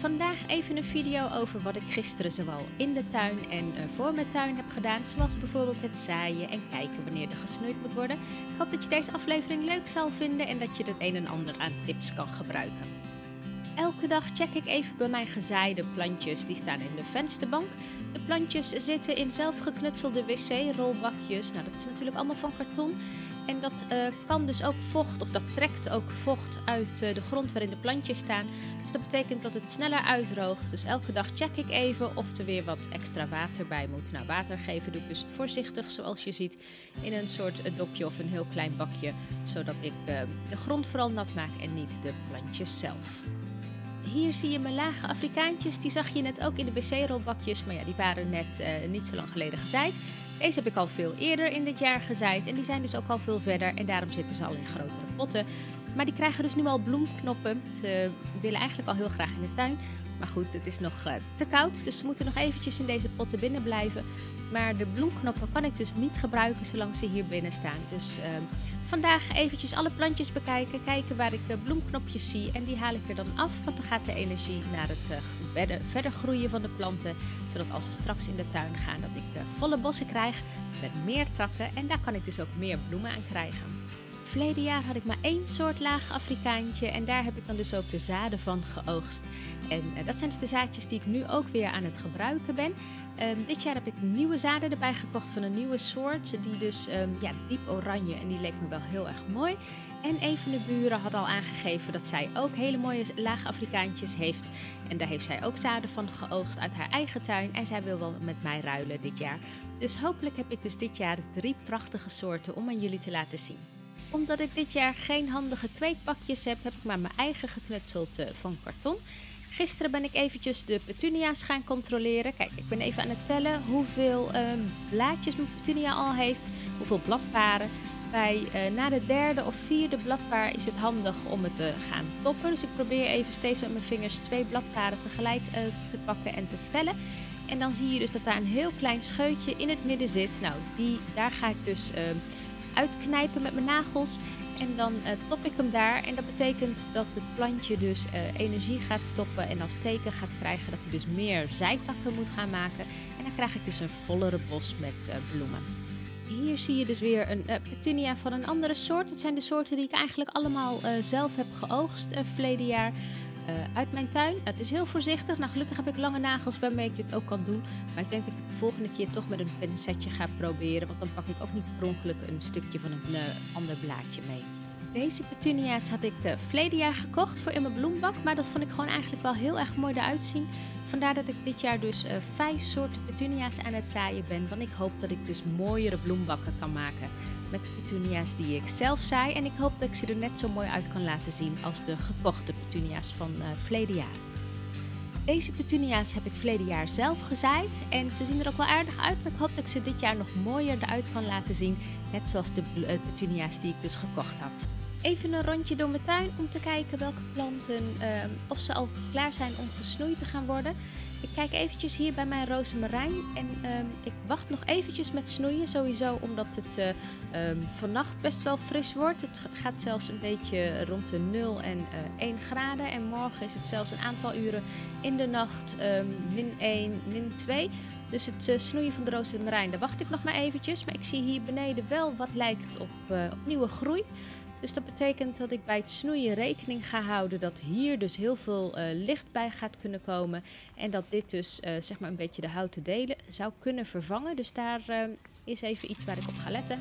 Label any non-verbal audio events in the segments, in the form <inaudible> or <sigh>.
Vandaag even een video over wat ik gisteren zowel in de tuin en uh, voor mijn tuin heb gedaan. Zoals bijvoorbeeld het zaaien en kijken wanneer er gesnoeid moet worden. Ik hoop dat je deze aflevering leuk zal vinden en dat je het een en ander aan tips kan gebruiken. Elke dag check ik even bij mijn gezaaide plantjes. Die staan in de vensterbank. De plantjes zitten in zelfgeknutselde wc-rolbakjes. Nou, dat is natuurlijk allemaal van karton. En dat uh, kan dus ook vocht, of dat trekt ook vocht uit uh, de grond waarin de plantjes staan. Dus dat betekent dat het sneller uitdroogt. Dus elke dag check ik even of er weer wat extra water bij moet. Nou, water geven doe ik dus voorzichtig, zoals je ziet, in een soort dopje of een heel klein bakje. Zodat ik uh, de grond vooral nat maak en niet de plantjes zelf. Hier zie je mijn lage Afrikaantjes. Die zag je net ook in de wc-rolbakjes. Maar ja, die waren net niet zo lang geleden gezaaid. Deze heb ik al veel eerder in dit jaar gezaaid en die zijn dus ook al veel verder en daarom zitten ze al in grotere potten. Maar die krijgen dus nu al bloemknoppen. Ze willen eigenlijk al heel graag in de tuin. Maar goed, het is nog uh, te koud, dus ze moeten nog eventjes in deze potten binnen blijven. Maar de bloemknoppen kan ik dus niet gebruiken zolang ze hier binnen staan. Dus uh, vandaag eventjes alle plantjes bekijken, kijken waar ik bloemknopjes zie. En die haal ik er dan af, want dan gaat de energie naar het uh, verder groeien van de planten. Zodat als ze straks in de tuin gaan, dat ik volle bossen krijg met meer takken. En daar kan ik dus ook meer bloemen aan krijgen. Verleden jaar had ik maar één soort laag Afrikaantje en daar heb ik dan dus ook de zaden van geoogst. En uh, dat zijn dus de zaadjes die ik nu ook weer aan het gebruiken ben. Um, dit jaar heb ik nieuwe zaden erbij gekocht van een nieuwe soort, die dus um, ja, diep oranje en die leek me wel heel erg mooi. En een van de buren had al aangegeven dat zij ook hele mooie laag Afrikaantjes heeft. En daar heeft zij ook zaden van geoogst uit haar eigen tuin en zij wil wel met mij ruilen dit jaar. Dus hopelijk heb ik dus dit jaar drie prachtige soorten om aan jullie te laten zien omdat ik dit jaar geen handige kweekbakjes heb, heb ik maar mijn eigen geknutseld uh, van karton. Gisteren ben ik eventjes de petunia's gaan controleren. Kijk, ik ben even aan het tellen hoeveel uh, blaadjes mijn petunia al heeft, hoeveel bladparen. Bij uh, na de derde of vierde bladpaar is het handig om het te gaan toppen. Dus ik probeer even steeds met mijn vingers twee bladparen tegelijk te pakken en te tellen. En dan zie je dus dat daar een heel klein scheutje in het midden zit. Nou, die, daar ga ik dus ehm, uitknijpen met mijn nagels. En dan uh, top ik hem daar. En dat betekent dat het plantje dus uh, energie gaat stoppen en als teken gaat krijgen dat hij dus meer zijtakken moet gaan maken. En dan krijg ik dus een vollere bos met uh, bloemen. Hier zie je dus weer een petunia van een andere soort. Het zijn de soorten die ik eigenlijk allemaal zelf heb geoogst verleden jaar uit mijn tuin. Het is heel voorzichtig. Nou, gelukkig heb ik lange nagels waarmee ik dit ook kan doen. Maar ik denk dat ik het de volgende keer toch met een pincetje ga proberen. Want dan pak ik ook niet per ongeluk een stukje van een uh, ander blaadje mee. Deze petunia's had ik uh, verleden jaar gekocht voor in mijn bloembak. Maar dat vond ik gewoon eigenlijk wel heel erg mooi eruit zien. Vandaar dat ik dit jaar dus uh, vijf soorten petunia's aan het zaaien ben. Want ik hoop dat ik dus mooiere bloembakken kan maken met de petunia's die ik zelf zaai. En ik hoop dat ik ze er net zo mooi uit kan laten zien als de gekochte petunia's van uh, verleden jaar. Deze petunia's heb ik verleden jaar zelf gezaaid en ze zien er ook wel aardig uit. Maar ik hoop dat ik ze dit jaar nog mooier eruit kan laten zien. Net zoals de uh, petunia's die ik dus gekocht had. Even een rondje door mijn tuin om te kijken welke planten, uh, of ze al klaar zijn om gesnoeid te gaan worden. Ik kijk eventjes hier bij mijn rozemarijn en um, ik wacht nog eventjes met snoeien. Sowieso omdat het uh, um, vannacht best wel fris wordt. Het gaat zelfs een beetje rond de 0 en uh, eh, 1 graden. En morgen is het zelfs een aantal uren in de nacht min 1, min 2. Dus het uh, snoeien van de rozemarijn, daar wacht ik nog maar eventjes. Maar ik zie hier beneden wel wat lijkt op, op nieuwe groei. Dus dat betekent dat ik bij het snoeien rekening ga houden dat hier dus heel veel uh, licht bij gaat kunnen komen. En dat dit dus uh, zeg maar een beetje de houten delen zou kunnen vervangen. Dus daar uh, is even iets waar ik op ga letten.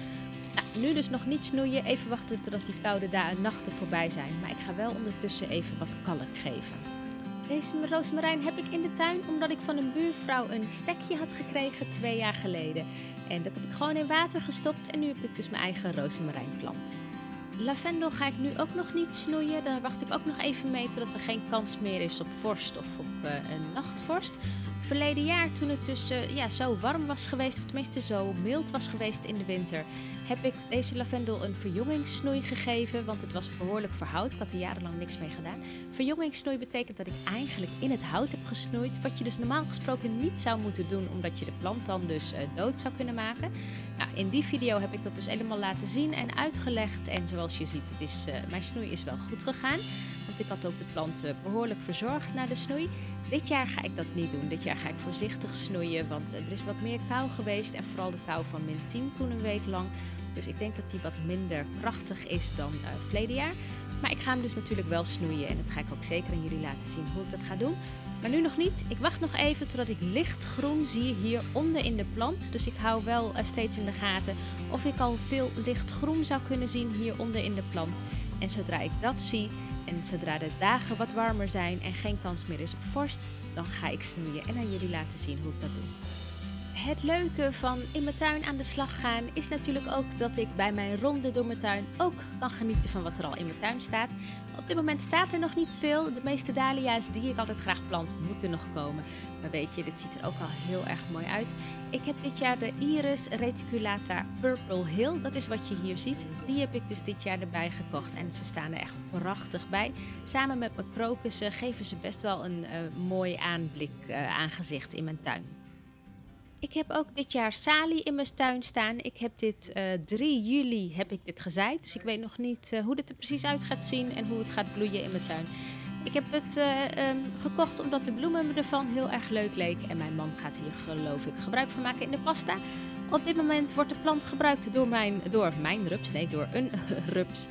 Nou, nu dus nog niet snoeien. Even wachten totdat die koude nachten voorbij zijn. Maar ik ga wel ondertussen even wat kalk geven. Deze roosmarijn heb ik in de tuin omdat ik van een buurvrouw een stekje had gekregen twee jaar geleden. En dat heb ik gewoon in water gestopt en nu heb ik dus mijn eigen roosmarijnplant. Lavendel ga ik nu ook nog niet snoeien. Daar wacht ik ook nog even mee totdat er geen kans meer is op vorst of op uh, een nachtvorst. Verleden jaar, toen het dus uh, ja, zo warm was geweest, of tenminste zo mild was geweest in de winter, heb ik deze lavendel een verjongingssnoei gegeven. Want het was behoorlijk verhoud. Ik had er jarenlang niks mee gedaan. Verjongingssnoei betekent dat ik eigenlijk in het hout heb gesnoeid. Wat je dus normaal gesproken niet zou moeten doen, omdat je de plant dan dus uh, dood zou kunnen maken. Nou, in die video heb ik dat dus helemaal laten zien en uitgelegd. En zoals je ziet, het is, uh, mijn snoei is wel goed gegaan. Ik had ook de planten behoorlijk verzorgd na de snoei. Dit jaar ga ik dat niet doen. Dit jaar ga ik voorzichtig snoeien, want er is wat meer kou geweest. En vooral de kou van min 10 toen een week lang. Dus ik denk dat die wat minder krachtig is dan uh, verleden jaar. Maar ik ga hem dus natuurlijk wel snoeien. En dat ga ik ook zeker aan jullie laten zien hoe ik dat ga doen. Maar nu nog niet. Ik wacht nog even totdat ik lichtgroen zie hier onder in de plant. Dus ik hou wel steeds in de gaten of ik al veel lichtgroen zou kunnen zien hieronder in de plant. En zodra ik dat zie en zodra de dagen wat warmer zijn en geen kans meer is op vorst, dan ga ik snoeien en aan jullie laten zien hoe ik dat doe. Het leuke van in mijn tuin aan de slag gaan is natuurlijk ook dat ik bij mijn ronde door mijn tuin ook kan genieten van wat er al in mijn tuin staat. Op dit moment staat er nog niet veel. De meeste dahlia's die ik altijd graag plant moeten nog komen. Maar weet je, dit ziet er ook al heel erg mooi uit. Ik heb dit jaar de Iris Reticulata Purple Hill. Dat is wat je hier ziet. Die heb ik dus dit jaar erbij gekocht. En ze staan er echt prachtig bij. Samen met mijn krokussen geven ze best wel een uh, mooi aanblik, uh, aangezicht in mijn tuin. Ik heb ook dit jaar salie in mijn tuin staan. Ik heb dit uh, 3 juli heb ik dit gezaaid. Dus ik weet nog niet uh, hoe dit er precies uit gaat zien en hoe het gaat bloeien in mijn tuin. Ik heb het uh, um, gekocht omdat de bloemen me ervan heel erg leuk leek. En mijn man gaat hier geloof ik gebruik van maken in de pasta. Op dit moment wordt de plant gebruikt door mijn, door mijn rups, nee door een <laughs> rups.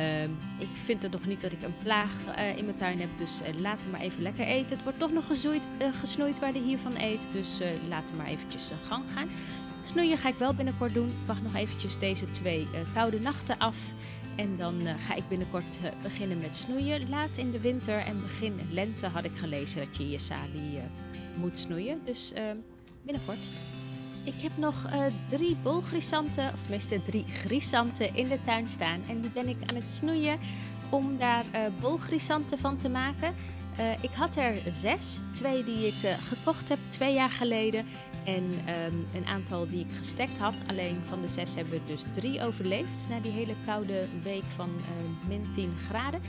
Um, ik vind het nog niet dat ik een plaag uh, in mijn tuin heb, dus uh, laat hem maar even lekker eten. Het wordt toch nog uh, gesnoeid waar hij hiervan eet, dus laat hem maar eventjes gang gaan. Snoeien ga ik wel binnenkort doen. Ik wacht nog eventjes deze twee koude nachten af. En dan ga ik binnenkort beginnen met snoeien. Laat in de winter en begin lente had ik gelezen dat je je salie moet snoeien. Dus ehm, binnenkort. Ik heb nog uh, drie bolgrisanten, of tenminste drie grisanten in de tuin staan. En die ben ik aan het snoeien om daar uh, bolgrisanten van te maken. Uh, ik had er zes. Twee die ik gekocht heb twee jaar geleden. En um, een aantal die ik gestekt had. Alleen van de zes hebben er dus drie overleefd. Na die hele koude week van min 10 graden.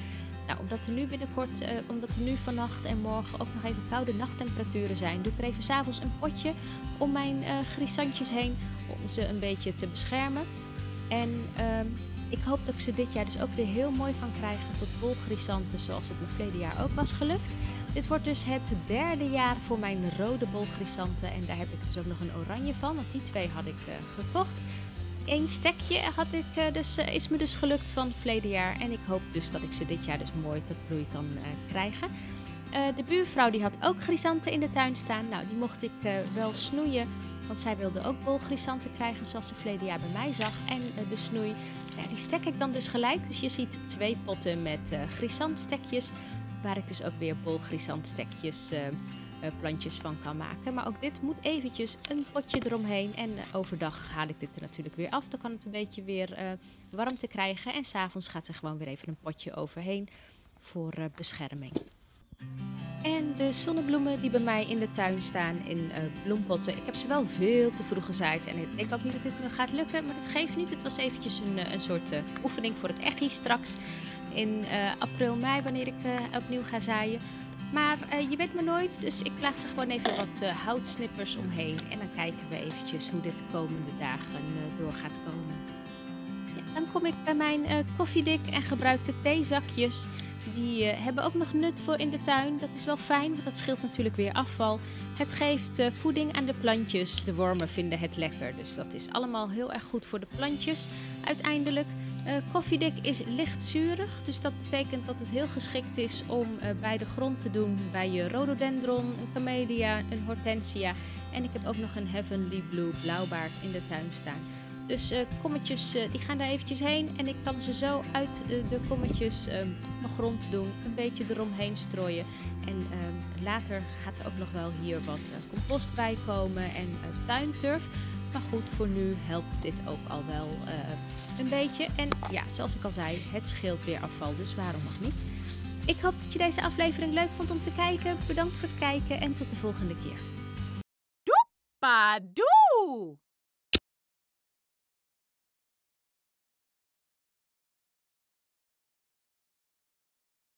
Nou, omdat er nu binnenkort, uh, omdat er nu vannacht en morgen ook nog even koude nachttemperaturen zijn, doe ik er even s'avonds een potje om mijn uh, grisantjes heen om ze een beetje te beschermen. En uh, ik hoop dat ik ze dit jaar dus ook weer heel mooi kan krijgen tot bolgrisanten zoals het me verleden jaar ook was gelukt. Dit wordt dus het derde jaar voor mijn rode bolgrisanten en daar heb ik dus ook nog een oranje van, want die twee had ik uh, gekocht. Eén stekje had ik, uh, dus, uh, is me dus gelukt van verleden jaar. En ik hoop dus dat ik ze dit jaar dus mooi tot bloei kan uh, krijgen. de buurvrouw die had ook grisanten in de tuin staan. Nou, die mocht ik wel snoeien. Want zij wilde ook bolgrisanten krijgen zoals ze verleden jaar bij mij zag. En de snoei, ja, die stek ik dan dus gelijk. Dus je ziet twee potten met grisantstekjes. Waar ik dus ook weer bolgrisantstekjes uh, plantjes van kan maken. Maar ook dit moet eventjes een potje eromheen. En uh, overdag haal ik dit er natuurlijk weer af. Dan kan het een beetje weer uh, warmte krijgen. En s'avonds gaat er gewoon weer even een potje overheen voor bescherming. En de zonnebloemen die bij mij in de tuin staan in bloempotten. Ik heb ze wel veel te vroeg gezaaid. En ik denk ook niet dat dit me gaat lukken. Maar dat geeft niet. Het was eventjes een, een soort oefening voor het echi straks. In april, mei wanneer ik opnieuw ga zaaien. Maar uh, je weet maar nooit, dus ik plaats er gewoon even wat uh, houtsnippers omheen. En dan kijken we eventjes hoe dit de komende dagen uh, door gaat komen. Dan kom ik bij mijn koffiedik en gebruik de theezakjes. Die hebben ook nog nut voor in de tuin. Dat is wel fijn, want dat scheelt natuurlijk weer afval. Het geeft voeding aan de plantjes. De wormen vinden het lekker, dus dat is allemaal heel erg goed voor de plantjes. Uiteindelijk uh, koffiedik is licht zuurig, dus dat betekent dat het heel geschikt is om uh, bij de grond te doen bij je rhododendron, een camellia, een hortensia. En ik heb ook nog een Heavenly Blue blauwbaard in de tuin staan. Dus uh, kommetjes die gaan daar eventjes heen en ik kan ze zo uit de kommetjes mijn grond doen, een beetje eromheen strooien. En later gaat er ook nog wel hier wat compost bij komen en tuinturf. Maar goed, voor nu helpt dit ook al wel uh, een beetje. En ja, zoals ik al zei, het scheelt weer afval, dus waarom nog niet? Ik hoop dat je deze aflevering leuk vond om te kijken. Bedankt voor het kijken en tot de volgende keer. Doepa doe!